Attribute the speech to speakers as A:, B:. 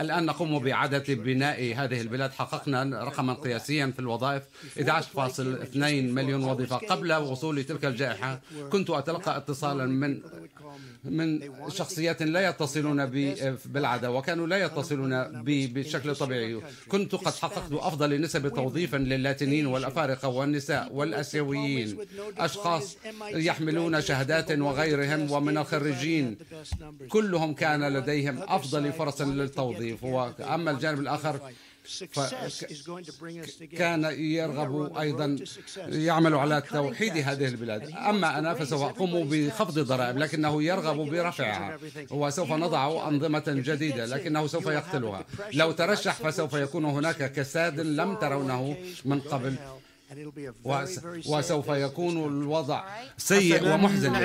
A: الآن نقوم بإعادة بناء هذه البلاد. حققنا رقما قياسيا في الوظائف. 11.2 مليون وظيفة. قبل وصول تلك الجائحة كنت أتلقى اتصالا من من شخصيات لا يتصلون بي بالعادة وكانوا لا يتصلون بي بشكل طبيعي. كنت قد حققت أفضل نسب توظيفا للاتينيين والأفارقة والنساء والأسيويين. أشخاص يحملون شهادات وغيرهم ومن الخريجين. كلهم كان لديهم أفضل فرص للتوظيف. وأما الجانب الآخر كان يرغب أيضا يعمل على توحيد هذه البلاد. أما أنا فسوف أقوم بخفض الضرائب لكنه يرغب برفعها. وسوف نضع أنظمة جديدة لكنه سوف يقتلها. لو ترشح فسوف يكون هناك كساد لم ترونه من قبل. وسوف يكون الوضع سيء ومحزن